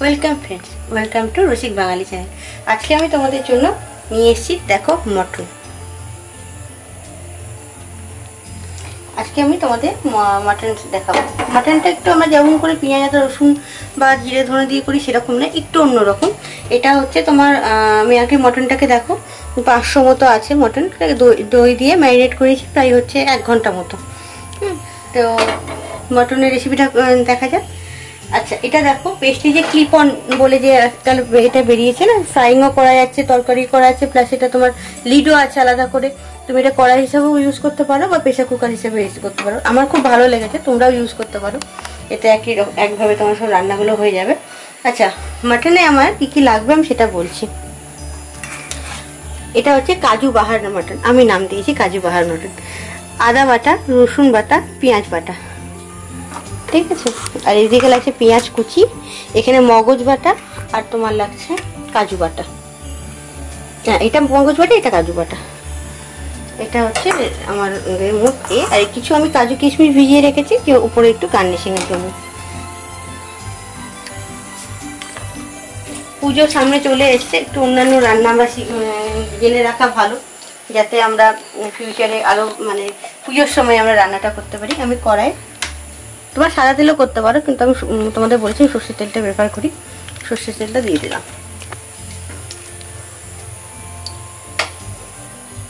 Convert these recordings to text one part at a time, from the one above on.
Welcome friends welcome to রসিক বাঙালি channel আজকে আমি তোমাদের জন্য নিয়ে এসেছি দেখো মটন আজকে আমি তোমাদের মাটন দেখাবো। মাটনটা একটু আমরা যেমন করে পেঁয়াজ আদা রসুন বা জিরে ধনে দিয়ে করি সেরকম না একটু অন্যরকম। এটা হচ্ছে তোমার আমি আগে মটনটাকে দেখো পাঁচশো মতো আছে মটন। দই দই দিয়ে ম্যারিনেট করেছি প্রায় হচ্ছে এক ঘণ্টা মতো। হুম, তো মটনের রেসিপিটা দেখা যাক। আচ্ছা এটা দেখো পেস্টে যে ক্লিপ অন বলে যে আজকাল এটা বেরিয়েছে না? ফ্রাইংও করা যাচ্ছে, তরকারি করা যাচ্ছে প্লাস এটা তোমার লিডও আছে আলাদা করে। তুমি এটা কড়াই হিসাবেও ইউজ করতে পারো বা প্রেশার কুকার হিসেবে ইউজ করতে পারো। আমার খুব ভালো লেগেছে, তোমরাও ইউজ করতে পারো। এতে একই একভাবে তোমার সব রান্নাগুলো হয়ে যাবে। আচ্ছা মাটনে আমার কী কী লাগবে আমি সেটা বলছি। এটা হচ্ছে কাজু বাহার মাটন আমি নাম দিয়েছি কাজু বাহার মাটন আদা বাটা, রসুন বাটা, পেঁয়াজ বাটা। ঠিক আছে? আর এদিকে লাগছে পেঁয়াজ কুচি, এখানে মগজ বাটা আর তোমার লাগছে কাজু বাটা। হ্যাঁ এটা মগজ বাটা, এটা কাজু বাটা। এটা হচ্ছে আমার এর মধ্যে আর কিছু আমি কাজু কিশমিশ ভিজিয়ে রেখেছি, কেউ উপরে একটু গার্নিশিং এর জন্য। পুজোর সামনে চলে এসছে, একটু অন্যান্য রান্না আমরা শি- জেনে রাখা ভালো, যাতে আমরা ফিউচারে আরও মানে পুজোর সময় আমরা রান্নাটা করতে পারি। আমি কড়াই তোমার সাদা তেলও করতে পারো, কিন্তু আমি তোমাদের বলছি সর্ষের তেলটা ব্যবহার করি। সর্ষের তেলটা দিয়ে দিলাম।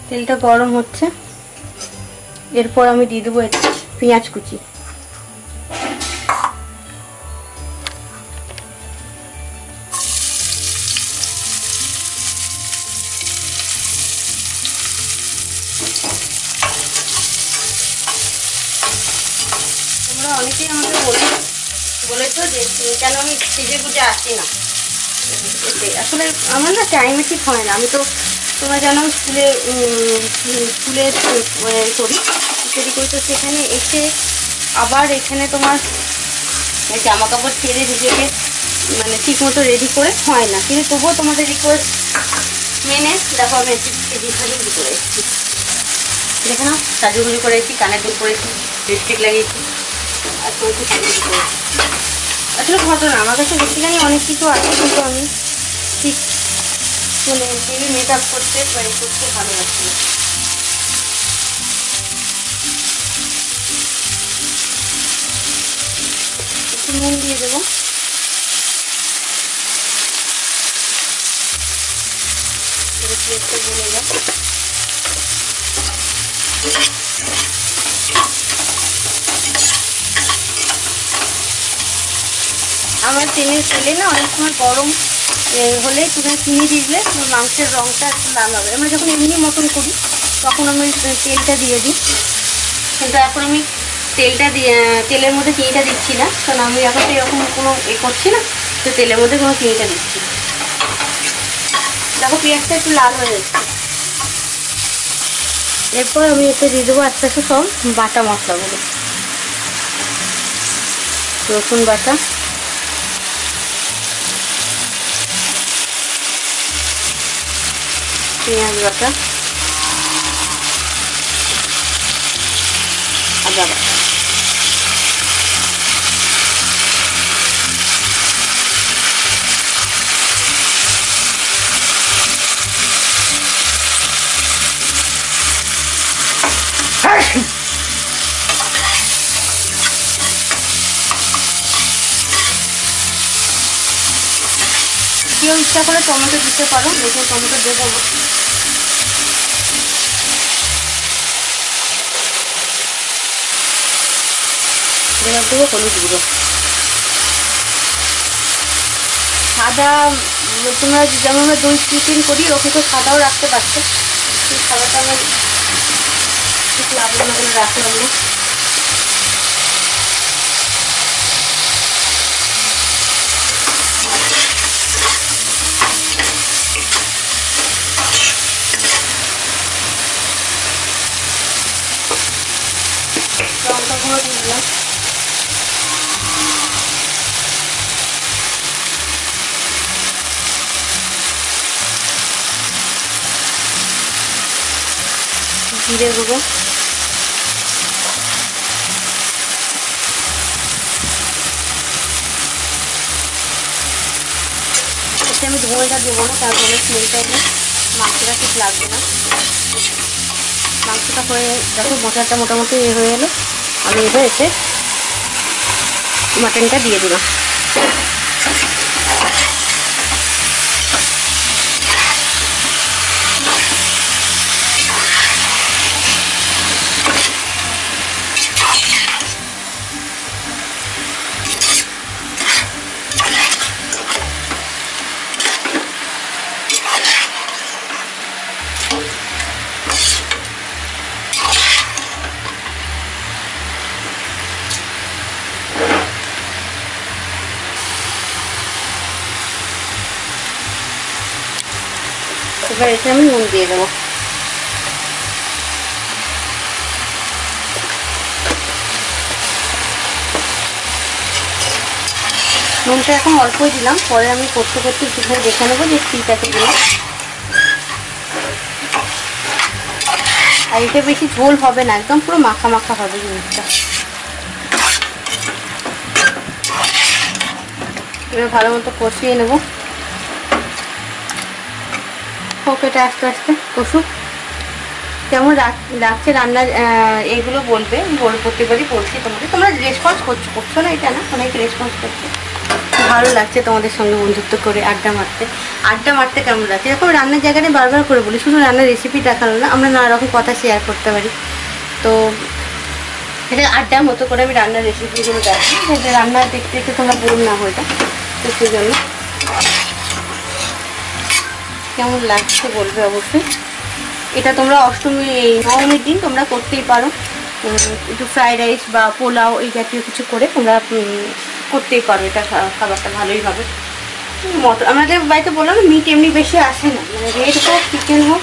তেলটা গরম হচ্ছে। এরপর আমি দিয়ে দেবো পেঁয়াজ কুচি। কেন আমি সেজে গুজে আসি না? আসলে আমার না টাইমে ঠিক হয় না। আমি তো তোমরা জানো স্কুলে স্কুলে করি। স্টাডি করি তো সেখানে এসে আবার এখানে তোমার জামা কাপড় ছেড়ে নিজেকে মানে ঠিক মতো রেডি করে হয় না। কিন্তু তবুও তোমাদের রিকোয়েস্ট মেনে দেখো আমি একটু করে এসেছি। দেখে নাও সাজুগুলি করে এসেছি, কানের দুল করেছি লিপস্টিক লাগিয়েছি, আর করেছি আসলে ঘটনা, আমার কাছে বেসিক্যালি অনেক কিছু আছে কিন্তু আমি ঠিক মানে টিভি মেক আপ করতে মানে করতে ভালোবাসি। একটু নুন দিয়ে দেবো প্লেটটা বলে আমার তেলের তেলে না অনেক সময় গরম হলে তুমি চিনি দিলে মাংসের রঙটা একটু লাল হবে। আমরা যখন এমনি মতন করি, তখন আমি তেলটা দিয়ে দিই। কিন্তু এখন আমি তেলটা দিয়ে তেলের মধ্যে চিনিটা দিচ্ছি না। কারণ আমি এখন তো এরকম কোনো এ করছি না, তো তেলের মধ্যে কোনো চিনিটা দিচ্ছি দেখো পেঁয়াজটা একটু লাল হয়ে যাচ্ছে। এরপর আমি এতে দিয়ে দেবো আস্তে আস্তে সব বাটা মশলাগুলো। রসুন বাটা। পেঁয়াজ বাটা। আদা বাটা। কেউ ইচ্ছা করে টমেটো দিতে পারো দেখে টমেটো দেবো। এবার হলুদ গুঁড়ো। সাদা, তোমরা যেমন আমরা দই করি ওকে তো সাদাও রাখতে পারছ। সেই সাদাটা আমি ঠিক লাবণ করে রাখলাম না জিরে গুঁড়ো এতে আমি ধোঁয়াটা দেবো না কারণ ধোঁয়ার স্মেলটা এলে মাংসটা ঠিক লাগবে না। মাংসটা হয়ে যখন মশলাটা মোটামুটি এ হয়ে এলো। আমি এবার এতে মাটনটা দিয়ে দিলাম। দিয়ে দেবো। নুনটা এখন অল্পই দিলাম, পরে আমি করতে করতে একটুখানি দেখে নেব যে ঠিক আছে কিনা আর এটা বেশি ঝোল হবে না, একদম পুরো মাখা মাখা হবে জিনিসটা। এবার ভালো মতো কষিয়ে নেব। হোক এটা আস্তে আস্তে কষুক কেমন রাখছে রান্না এইগুলো বলবে। বল প্রত্যেকবারই বলছি তোমাকে তোমরা রেসপন্স করছ করছ না এটা না? অনেক রেসপন্স করছে। ভালো লাগছে তোমাদের সঙ্গে বন্ধুত্ব করে আড্ডা মারতে। আড্ডা মারতে কেমন লাগছে? এরকম রান্নার জায়গাটা বারবার করে বলি। শুধু রান্নার রেসিপি দেখাল না, আমরা নানা রকম কথা শেয়ার করতে পারি। তো এটা আড্ডার মতো করে আমি রান্নার রেসিপিগুলো দেখি যাতে রান্নার দেখতে দেখতে তোমরা বলুন না হয়ে যায় তো সেই জন্য কেমন লাগছে বলবে অবশ্যই। এটা তোমরা অষ্টমী, এই নবমীর দিন তোমরা করতেই পারো। একটু ফ্রাইড রাইস বা পোলাও এই জাতীয় কিছু করে তোমরা করতেই পারো। এটা খাবারটা ভালোই হবে। মটন আমাদের বাড়িতে বললাম মিট এমনি বেশি আসে না। মানে রেড হোক চিকেন হোক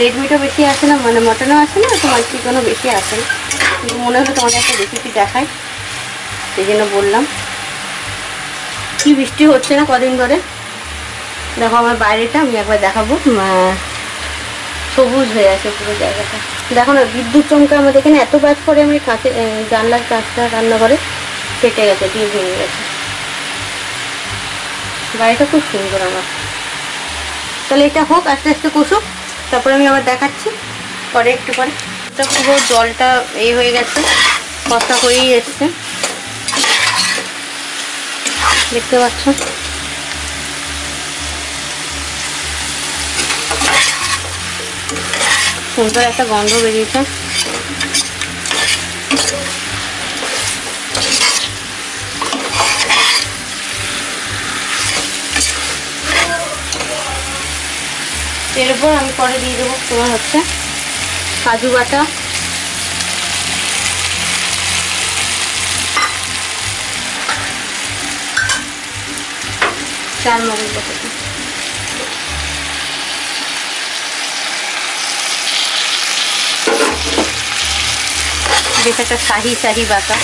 রেড মিটও বেশি আসে না মানে মটনও আসে না, তোমার চিকেনও বেশি আসে না। কিন্তু মনে হলো তোমাদের একটা রেসিপি দেখায় সেই জন্য বললাম। কি বৃষ্টি হচ্ছে না কদিন ধরে? দেখো আমার বাইরেটা আমি একবার দেখাবো। সবুজ হয়ে আছে পুরো জায়গাটা। দেখো না, বিদ্যুৎ চমকা আমাদের এখানে এত বাজ পরে আমি কাছে জানলার কাজটা রান্না করে কেটে গেছে, দিয়ে ভেঙে গেছে। বাড়িটা খুব সুন্দর আমার। তাহলে এটা হোক, আস্তে আস্তে কষুক, তারপরে আমি আবার দেখাচ্ছি, পরে একটু পরে। পুরো জলটা এই হয়ে গেছে, কষা হয়েই এসছে। দেখতে পাচ্ছ? সুন্দর একটা গন্ধ বেরিয়েছে। এরপর আমি পরে দিয়ে দেবো তোমার হচ্ছে কাজু বাটা। চার মগজ বাটাটা বেশ একটা শাহি শাহি বাটা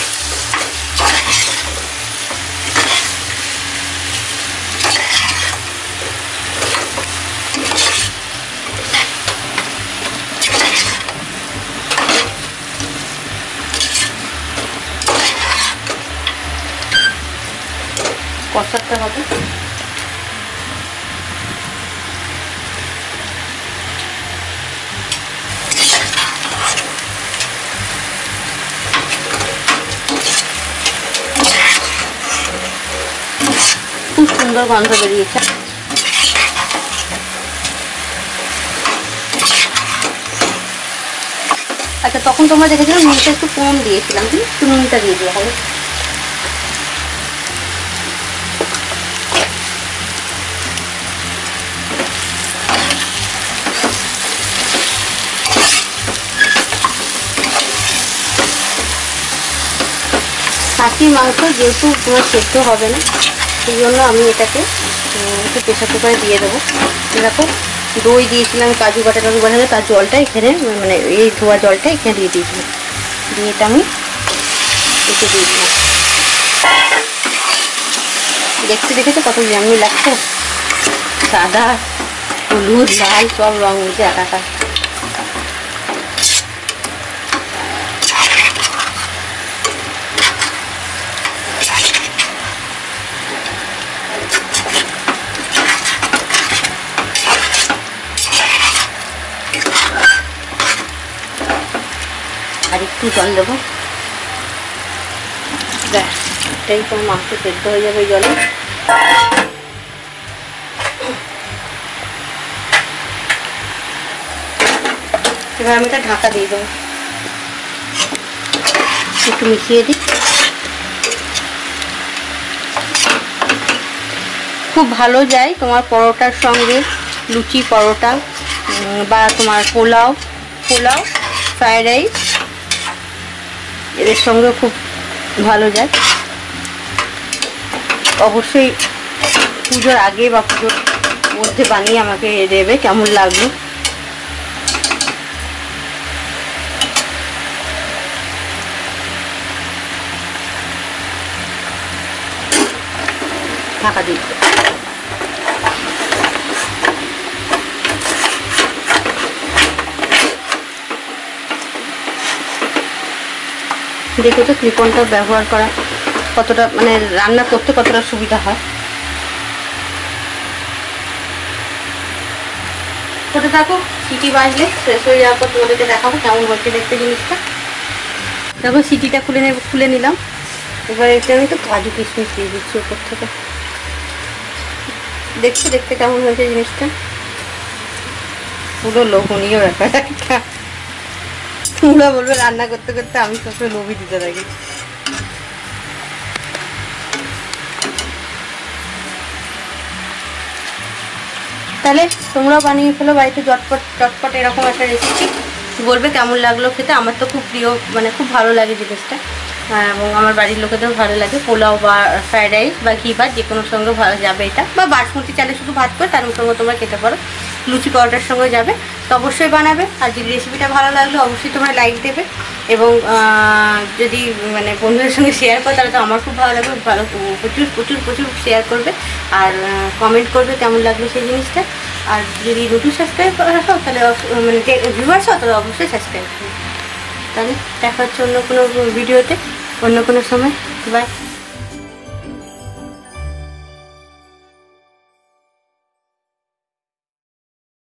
কষাতে হবে খুব সুন্দর গন্ধ বেরিয়েছে আচ্ছা তখন তোমরা দেখেছিলে নুনটা একটু কম দিয়েছিলাম হুম? একটু নুনটা দিয়ে দেওয়া হবে খাসির মাংস যেহেতু তোমার সেদ্ধ হবে না সেই জন্য আমি এটাকে একটু প্রেশার কুকারে দিয়ে দেবো। দেখো, দই দিয়েছিলাম, কাজু বাটা টাজু বাটা তার জলটা এখানে মানে এই ধোয়া জলটা এখানে দিয়ে দিয়েছিলাম দিয়ে এটা আমি এতে দিয়ে দিলাম। দেখতে দেখেছ কত জামি লাগছে? সাদা, হলুদ, লাল, সব রং উঠে একাকার জল দেবো? ব্যাস, এটাই তো মাংস সেদ্ধ হয়ে যাবে জলে। এবার আমি এটা ঢাকা দিয়ে দেবো। একটু মিশিয়ে দিই। খুব ভালো যায় তোমার পরোটার সঙ্গে লুচি, পরোটা বা তোমার পোলাও পোলাও ফ্রায়েড রাইস এদের সঙ্গে খুব ভালো যায়। অবশ্যই পুজোর আগে বা পুজোর মধ্যে বানিয়ে আমাকে দেবে, কেমন লাগল। ঢাকা দিয়ে। দেখো তো ত্রিকোণটা ব্যবহার করা কতটা মানে রান্না করতে কতটা সুবিধা হয়। করতে থাকো, সিটি বাজলে শেষ হয়ে যাওয়ার পর তোমাদেরকে দেখাবো কেমন হচ্ছে দেখতে জিনিসটা। দেখো, সিটিটা খুলে নেব খুলে নিলাম। এবার এতে আমি তো কাজু কিশমিশ দিয়ে দিচ্ছি ওপর থেকে। দেখছ দেখতে কেমন হয়েছে জিনিসটা। পুরো লোভনীয় ব্যাপার একটা। তোমরা বলবে রান্না করতে করতে আমি সবসময় লোভই দিতে থাকি। তাহলে তোমরাও বানিয়ে ফেলো, বাড়িতে চটপট চটপট এরকম একটা রেসিপি বলবে কেমন লাগল খেতে? আমার তো খুব প্রিয় মানে খুব ভালো লাগে জিনিসটা। এবং আমার বাড়ির লোকেদেরও ভালো লাগে। পোলাও বা ফ্রাইড রাইস বা ঘি ভাত যে কোনো সঙ্গে ভালো যাবে এটা। বা বাসমতি চালে শুধু ভাত করে, তার সঙ্গে তোমরা খেতে পারো। লুচি পরোটার সঙ্গে যাবে। তো অবশ্যই বানাবে। আর যদি রেসিপিটা ভালো লাগল, অবশ্যই তোমরা লাইক দেবে। এবং যদি মানে বন্ধুদের সঙ্গে শেয়ার করো, তাহলে তো আমার খুব ভালো লাগবে। ভালো, প্রচুর প্রচুর প্রচুর শেয়ার করবে। আর কমেন্ট করবে কেমন লাগবে সেই জিনিসটা। আর যদি নতুন সাবস্ক্রাইব হও তাহলে মানে ভিউয়ার্স হও, তাহলে অবশ্যই সাবস্ক্রাইব করবে। তাহলে দেখা হচ্ছে অন্য কোনো ভিডিওতে অন্য কোনো সময়। বাই